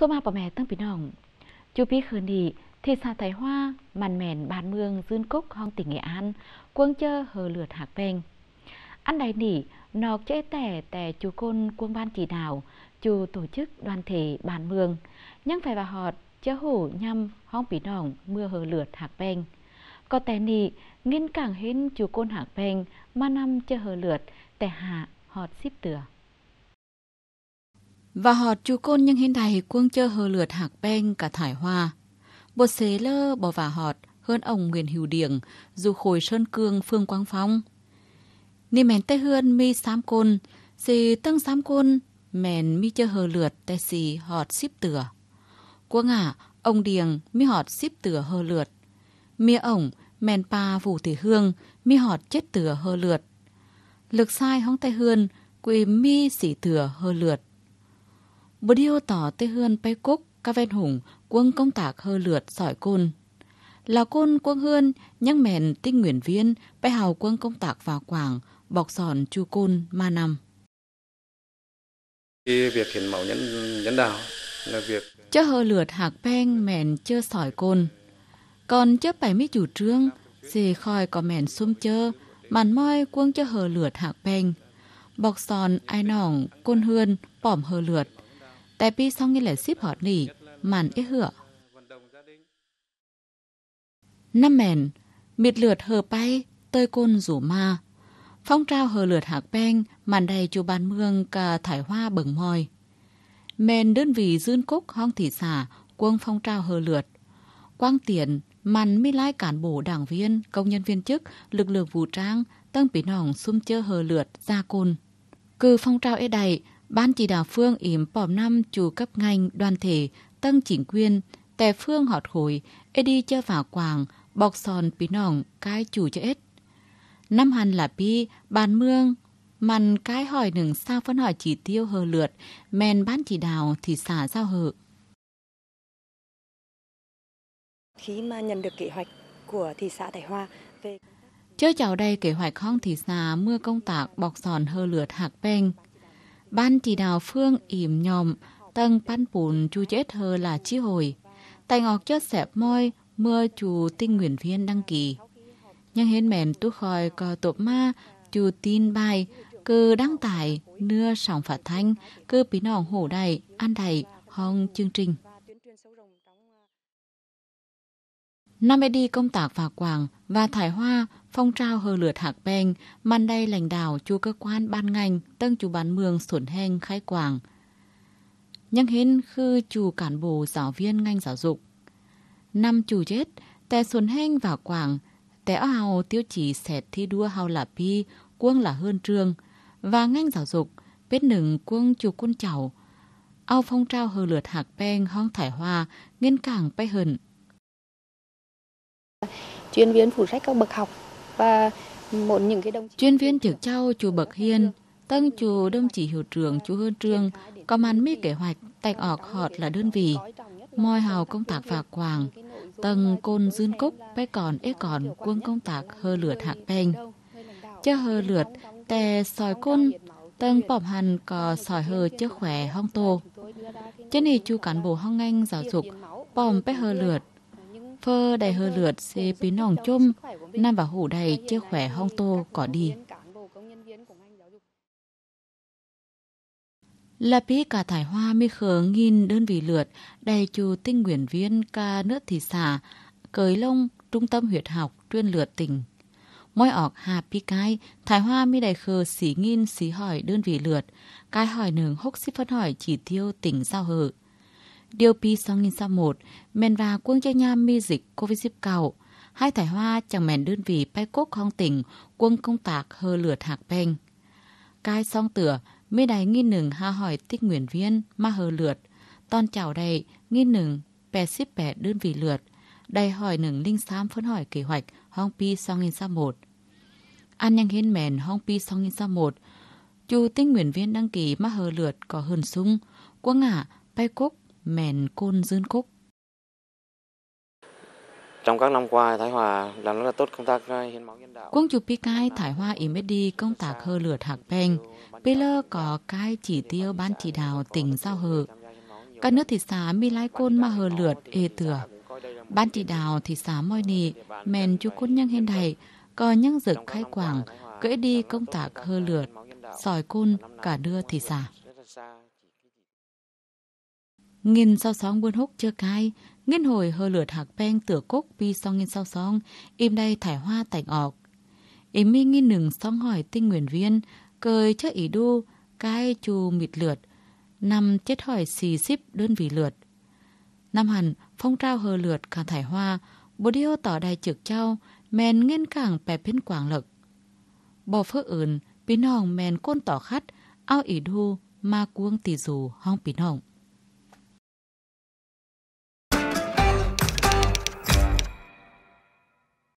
số bà mẹ tăng chú khởi Hoa mèn bàn mương hong Nghệ An quân hờ lượt ăn nỉ tẻ tẻ chú côn quân ban chỉ đạo, chú tổ chức đoàn thể bàn mương nhưng phải vào họt, chớ hủ nhằm hong bí nòng mưa hờ lượt hạc beng có tẻ nỉ nghiên cảng hến chú côn hạc beng mà năm chơ hờ lượt, tẻ hạ họt ship tựa và họ chú côn nhưng hiện đại quân chơ hờ lượt hạc beng cả thải hoa. Bột xế lơ bỏ vả họt hơn ông Nguyễn Hữu Điển, dù khối Sơn Cương Phương Quang Phong. Ni mèn tê hươn mi sám côn, xì tăng sám côn, mèn mi chơ hờ lượt tê xì họt xíp tửa. Quốc ngả, à, ông Điền mi họt xíp tửa hờ lượt. Mi ổng, mèn pa vụ thị hương, mi họt chết tửa hờ lượt. Lực sai hóng tê hươn, quỳ mi xỉ tửa hờ lượt. Bố điêu tỏ tê hươn bay cúc, ca ven hùng, quân công tạc hơ lượt sỏi côn. Là côn quân hươn, nhắc mẹn tinh nguyện viên, bay hào quân công tạc vào quảng, bọc sòn chu côn ma năm. việc hiến máu nhân, nhân đạo là việc... Chớ hơ lượt hạc peng mẹn chơ sỏi côn. Còn chớ bảy mấy chủ trương, xì khoi có mẹn xung chơ, màn moi quân chớ hơ lượt hạc peng. Bọc sòn ai nòng, côn hươn, bỏm hơ lượt tại pi xong nghe lại ship họ nỉ, màn ít hựa. Năm mèn, miệt lượt hờ bay, tơi côn rủ ma. Phong trao hờ lượt hạc beng, màn đầy chu bàn mương cả thải hoa bừng môi. Mèn đơn vị dương cúc hong thị xả quân phong trao hờ lượt. Quang tiền màn mi lai cán bộ đảng viên, công nhân viên chức, lực lượng vũ trang tăng bí nòng xung chơ hờ lượt ra côn. Cư phong trao ế đầy Ban chỉ đạo phương yểm bòm năm chủ cấp ngành đoàn thể tân chỉnh quyền tè phương họt khối ê đi cho vào quảng bọc sòn bí nòng cái chủ cho ít. Năm hành là bi bàn mương màn cái hỏi nừng sao phân hỏi chỉ tiêu hờ lượt men ban chỉ đạo thì xả giao hờ. Khi mà nhận được kế hoạch của thị xã Thái Hoa về Chớ chào đây kế hoạch không thị xã mưa công tác bọc sòn hơ lượt hạc beng Ban chỉ đạo phương ỉm nhòm, tầng pan bùn chu chết hơ là chi hồi. Tài ngọc chất xẹp môi, mưa chủ tinh nguyện viên đăng kỳ Nhưng hên mẹn tu khỏi có tộp ma, chủ tin bài, cứ đăng tải, nưa sòng phát thanh, cứ bí nòng hổ đầy, ăn đầy, hong chương trình. Năm đi công tác vào Quảng và Thải Hoa phong trào hờ lượt hạc beng, man đây lãnh đạo chú cơ quan ban ngành tân chủ bán mường xuẩn heng khai quảng. nhân hên khư chủ cán bộ giáo viên ngành giáo dục. Năm chủ chết, tè xuẩn heng vào quảng, tè hào tiêu chí xét thi đua hào là pi, quân là hơn trường, và ngành giáo dục, biết nừng quân chủ quân chảo. Ao phong trào hờ lượt hạc beng hong thải hoa, nghiên cảng bay hận. Chuyên viên phụ trách các bậc học và một những cái đồng chí... chuyên viên trực trao chùa Bậc Hiên, tân chùa đồng chỉ hiệu trưởng chú Hơn Trương, có màn mi kế hoạch tạch ọc họt là đơn vị, moi hào công tác phà quảng, tầng côn dương cúc bé còn ế còn quân công tác hơ lượt hạng beng. Chơ hơ lượt, tè sỏi côn, tầng bỏm hành có sỏi hơ chơ khỏe hong tô. Chân này chú cán bộ hong anh giáo dục, bỏm bé hơ lượt, phơ đầy hơ lượt, xê bí nòng chôm. Nam và hủ đầy chưa khỏe hong tô, cỏ đi. Là bí cả thải hoa, mi khờ, nghìn, đơn vị lượt đầy chủ tinh nguyện viên, ca nước thị xã cởi lông trung tâm huyệt học chuyên lượt tỉnh mỗi ọc, hà pi cái thải hoa, mi đầy khờ, xỉ nghìn, xỉ hỏi, đơn vị lượt cái hỏi nường hốc xí phân hỏi, chỉ tiêu, tỉnh sao hờ điều pi sang nghìn sao một men và quân cho nha mi dịch covid dịp cầu hai thải hoa chẳng mèn đơn vị bay cốt không tỉnh, quân công tạc hơ lượt hạc bèn cai song tửa, mi đài nghi nừng ha hỏi tích nguyện viên ma hơ lượt. Ton chào đầy nghi nừng bè ship bè đơn vị lượt. Đầy hỏi nừng linh xám phấn hỏi kế hoạch hong pi sang nghìn sao một. An nhanh hiên mèn hong pi sang nghìn sao một. Chu tinh nguyện viên đăng ký ma hờ lượt có hơn sung. Quân ngả bay cốt mèn côn dương cúc. Trong các năm qua, Thái Hòa làm rất là tốt công tác ờ, hiến máu nhân đạo. Quân chủ Pikai Thái Hòa đi công tác hơ lượt hạc beng. Bây lơ có cái chỉ tiêu ban chỉ đạo tỉnh giao hờ. Các nước thị xã mi lái côn mà hờ lượt ê tửa. Ban chỉ đào thị xã môi nì, mèn chú côn nhân hên đầy, có nhân dực khai quảng, cưỡi đi công tác hơ lượt, sỏi côn cả đưa thị xã. Nghìn sau sóng buôn húc chưa cai, nghiên hồi hơ lửa thạc pen tửa cốc pi song nghiên sau song, im đây thải hoa tảnh ọc. Im mi nghiên nừng song hỏi tinh nguyện viên, cười chất ý đu, cái chu mịt lượt, nằm chết hỏi xì xíp đơn vị lượt. Năm hẳn, phong trao hơ lượt cả thải hoa, bố điêu tỏ đài trực trao, men nghiên cảng bè bên quảng lực. Bỏ phước ửn pin hồng men côn tỏ khắt, ao ỉ đu, ma cuông tỷ dù hong pin hồng.